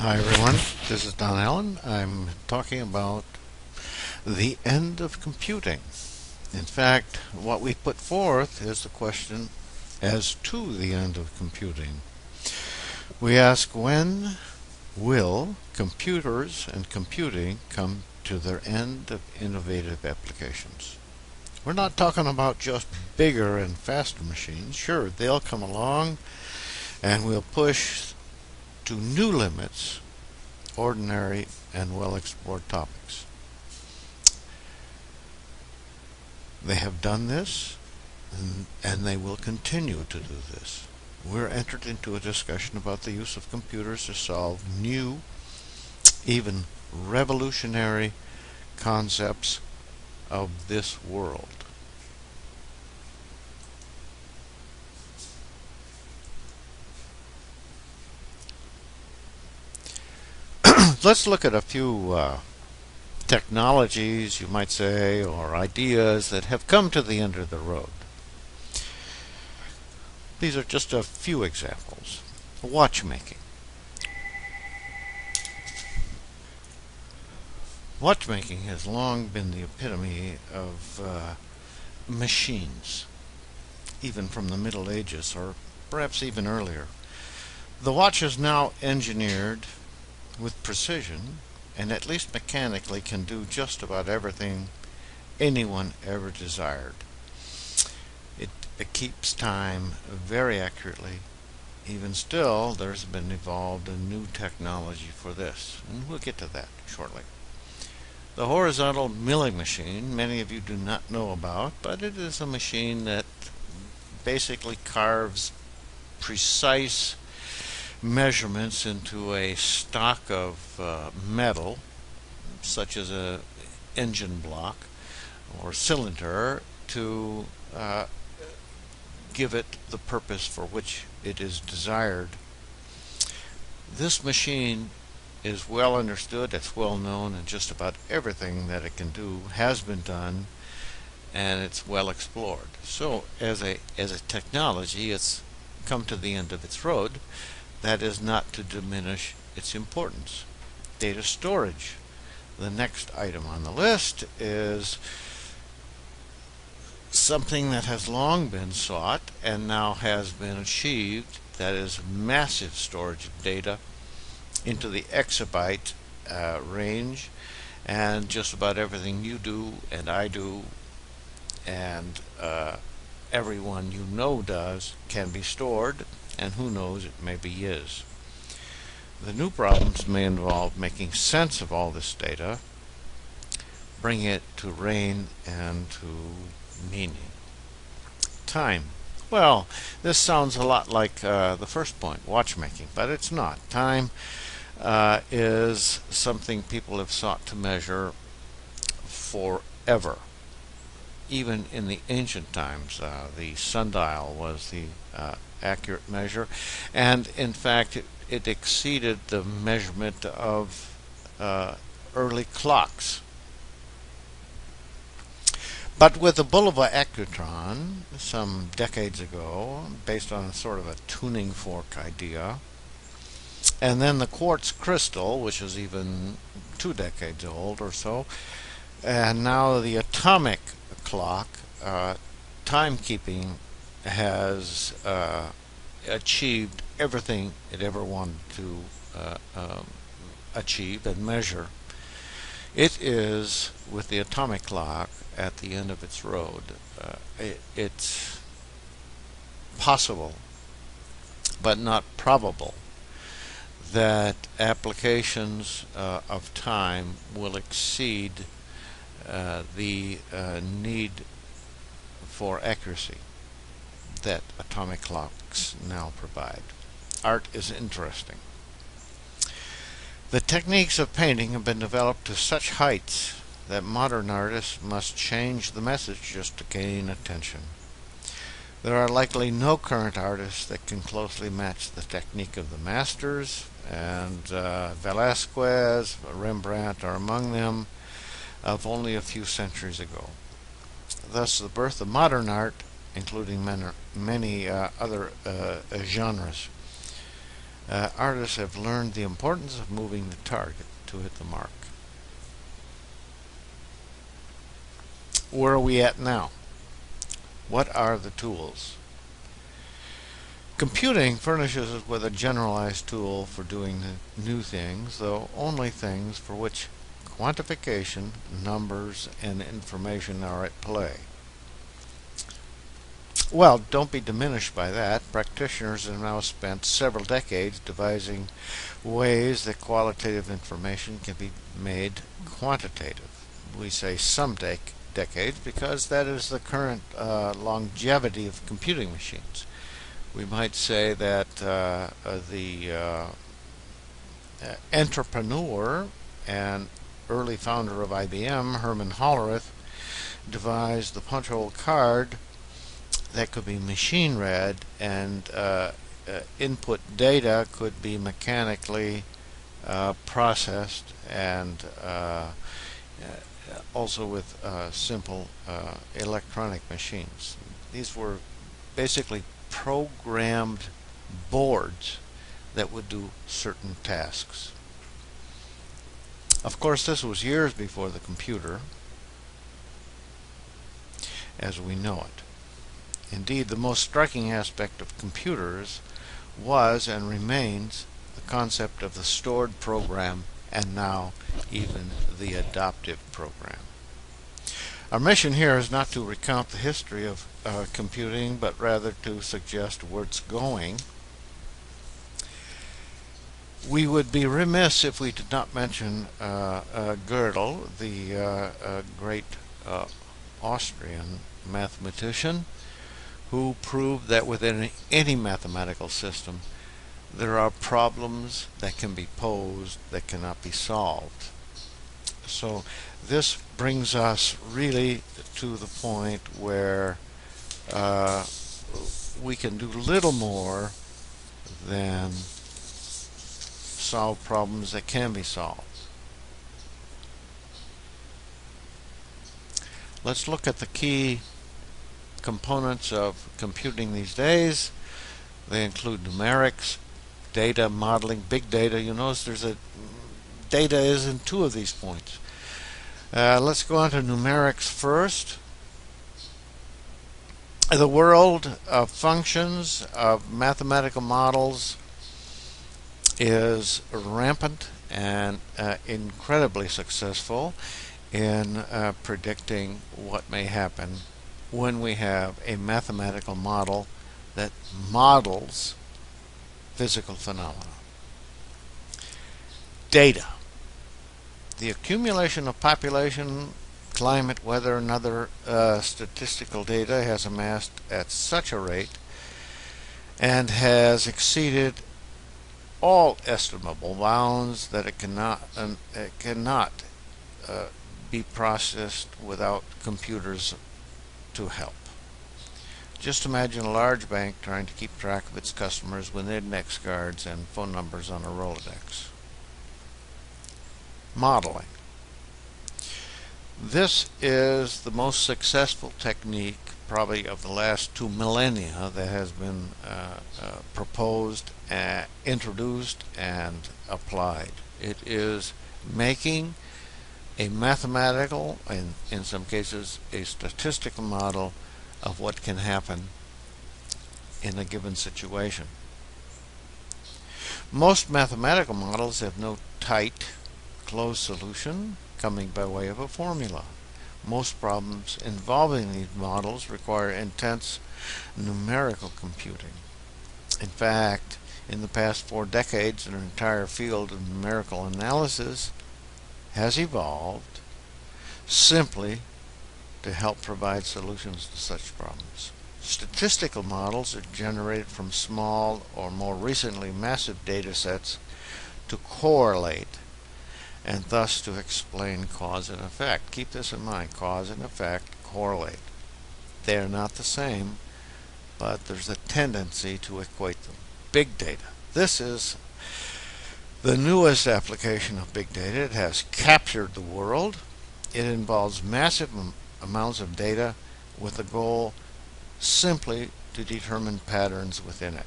Hi everyone, this is Don Allen. I'm talking about the end of computing. In fact, what we put forth is the question as to the end of computing. We ask when will computers and computing come to their end of innovative applications? We're not talking about just bigger and faster machines. Sure, they'll come along and we'll push to new limits ordinary and well explored topics. They have done this and, and, they will continue to do this. We're entered into a discussion about the use of computers to solve new, even revolutionary concepts of this world. Let's look at a few uh, technologies, you might say, or ideas that have come to the end of the road. These are just a few examples. Watchmaking. Watchmaking has long been the epitome of uh, machines, even from the Middle Ages, or perhaps even earlier. The watch is now engineered with precision and at least mechanically can do just about everything anyone ever desired. It, it keeps time very accurately. Even still, there's been evolved a new technology for this, and we'll get to that shortly. The horizontal milling machine, many of you do not know about, but it is a machine that basically carves precise measurements into a stock of uh, metal, such as a engine block or cylinder, to uh, give it the purpose for which it is desired. This machine is well understood, it's well known, and just about everything that it can do has been done, and it's well explored. So, as a as a technology, it's come to the end of its road. That is not to diminish its importance. Data storage. The next item on the list is something that has long been sought and now has been achieved. That is massive storage of data into the exabyte uh, range and just about everything you do and I do and uh, everyone you know does can be stored and who knows, it maybe is. The new problems may involve making sense of all this data, bringing it to reign and to meaning. Time. Well, this sounds a lot like uh, the first point, watchmaking, but it's not. Time uh, is something people have sought to measure forever. Even in the ancient times, uh, the sundial was the uh, accurate measure, and in fact, it, it exceeded the measurement of uh, early clocks. But with the Bulova Accutron, some decades ago, based on sort of a tuning fork idea, and then the quartz crystal, which is even two decades old or so, and now the atomic clock, uh, timekeeping has uh, achieved everything it ever wanted to uh, um, achieve and measure. It is, with the atomic clock at the end of its road, uh, it, it's possible, but not probable, that applications uh, of time will exceed uh, the uh, need for accuracy that atomic clocks now provide. Art is interesting. The techniques of painting have been developed to such heights that modern artists must change the message just to gain attention. There are likely no current artists that can closely match the technique of the masters, and uh, Rembrandt are among them of only a few centuries ago. Thus, the birth of modern art including many, uh, other uh, genres, uh, artists have learned the importance of moving the target to hit the mark. Where are we at now? What are the tools? Computing furnishes us with a generalized tool for doing new things, though only things for which quantification, numbers, and information are at play. Well, don't be diminished by that. Practitioners have now spent several decades devising ways that qualitative information can be made quantitative. We say some dec decades because that is the current uh, longevity of computing machines we might say that uh, uh, the uh, entrepreneur and early founder of IBM, Herman Hollerith, devised the punch hole card that could be machine read and uh, uh, input data could be mechanically uh, processed and also with simple electronic machines. These were basically programmed boards that would do certain tasks. Of course, this was years before the computer as we know it. Indeed, the most striking aspect of computers was and remains the concept of the stored program and now even the adaptive program. Our mission here is not to recount the history of uh, computing, but rather to suggest where it's going. We would be remiss if we did not mention uh, uh, Gödel, the uh, uh, great uh, Austrian mathematician, who proved that within any mathematical system there are problems that can be posed that cannot be solved. So this brings us really to the point where uh, we can do little more than solve problems that can be solved. Let's look at the key components of computing these days. They include numerics, data modeling, big data. You notice there's a data is in two of these points. Uh, let's go on to numerics first. The world of functions, of mathematical models, is rampant and uh, incredibly successful in uh, predicting what may happen when we have a mathematical model that models physical phenomena. Data. The accumulation of population, climate, weather, and other uh, statistical data has amassed at such a rate and has exceeded all estimable bounds that it cannot uh, it cannot uh, be processed without computers to help. Just imagine a large bank trying to keep track of its customers with index cards and phone numbers on a Rolodex modeling. This is the most successful technique probably of the last two millennia that has been uh, uh, proposed, uh, introduced, and applied. It is making a mathematical, and in some cases a statistical model of what can happen in a given situation. Most mathematical models have no tight closed solution coming by way of a formula. Most problems involving these models require intense numerical computing. In fact, in the past four decades, an entire field of numerical analysis has evolved simply to help provide solutions to such problems. Statistical models are generated from small or more recently massive data sets to correlate and thus to explain cause and effect. Keep this in mind. Cause and effect correlate. They are not the same, but there's a tendency to equate them. Big data. This is the newest application of big data. It has captured the world. It involves massive amounts of data with the goal simply to determine patterns within it.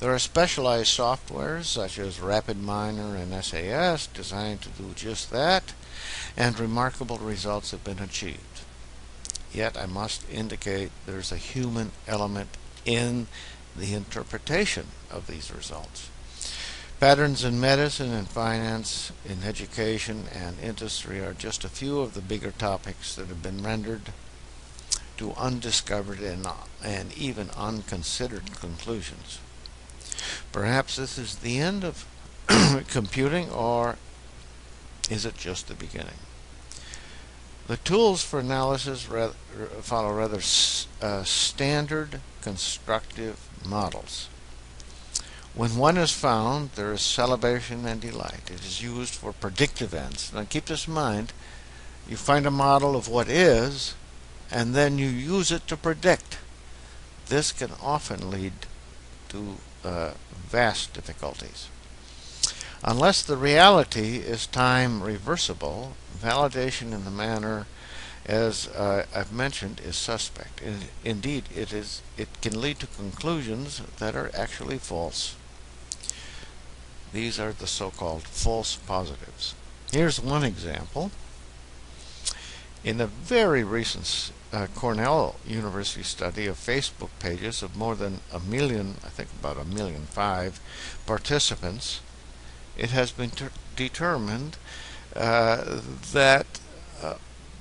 There are specialized softwares such as RapidMiner and SAS designed to do just that, and remarkable results have been achieved. Yet I must indicate there's a human element in the interpretation of these results. Patterns in medicine and finance, in education and industry are just a few of the bigger topics that have been rendered to undiscovered and, and even unconsidered conclusions. Perhaps this is the end of computing, or is it just the beginning? The tools for analysis follow rather uh, standard constructive models. When one is found, there is celebration and delight. It is used for predictive ends. Now keep this in mind. You find a model of what is, and then you use it to predict. This can often lead to uh, vast difficulties. Unless the reality is time reversible, validation in the manner as uh, I've mentioned is suspect. In, indeed, it is. It can lead to conclusions that are actually false. These are the so-called false positives. Here's one example. In a very recent uh, Cornell University study of Facebook pages of more than a million, I think about a million five participants, it has been determined uh, that uh,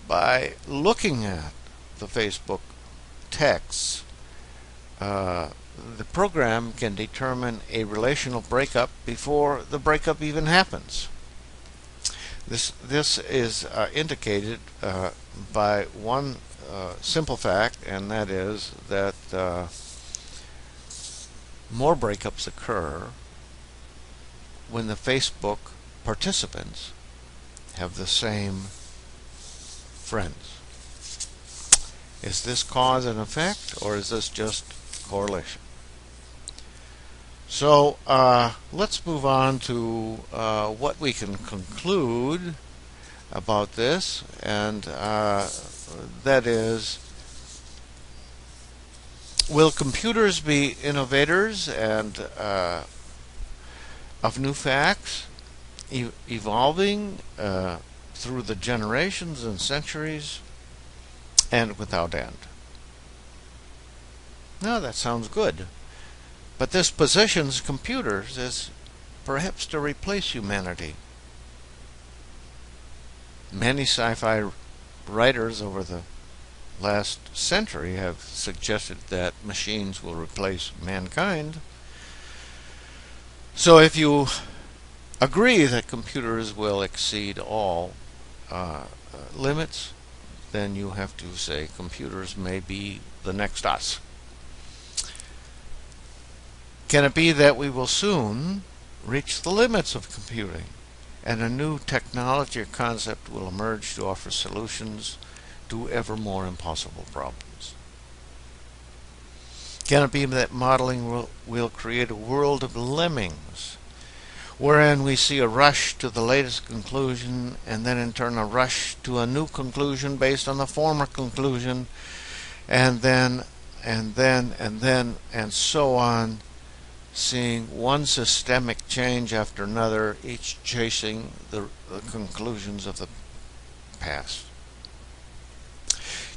by looking at the Facebook texts, uh, the program can determine a relational breakup before the breakup even happens. This this is uh, indicated uh, by one uh, simple fact, and that is that uh, more breakups occur when the Facebook participants have the same friends. Is this cause and effect, or is this just correlation? So uh, let's move on to uh, what we can conclude about this, and uh, that is, will computers be innovators and uh, of new facts, e evolving uh, through the generations and centuries, and without end? Now that sounds good. But this positions computers as perhaps to replace humanity. Many sci-fi writers over the last century have suggested that machines will replace mankind. So if you agree that computers will exceed all uh, limits, then you have to say computers may be the next us. Can it be that we will soon reach the limits of computing and a new technology or concept will emerge to offer solutions to ever more impossible problems? Can it be that modeling will, will create a world of lemmings wherein we see a rush to the latest conclusion and then in turn a rush to a new conclusion based on the former conclusion and then and then and then and so on seeing one systemic change after another, each chasing the, the conclusions of the past.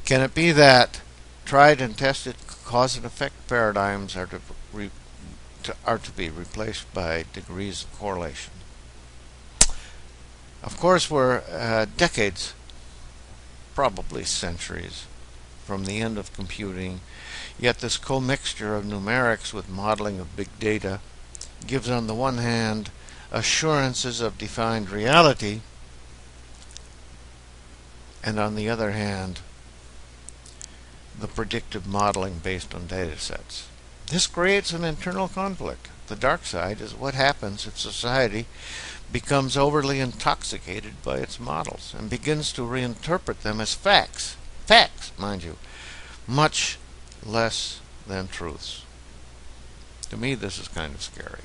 Can it be that tried and tested cause and effect paradigms are to, re, to, are to be replaced by degrees of correlation? Of course, we're uh, decades, probably centuries, from the end of computing Yet this commixture of numerics with modeling of big data gives on the one hand assurances of defined reality and on the other hand the predictive modeling based on data sets. This creates an internal conflict. The dark side is what happens if society becomes overly intoxicated by its models and begins to reinterpret them as facts. Facts, mind you. Much less than truths. To me, this is kind of scary.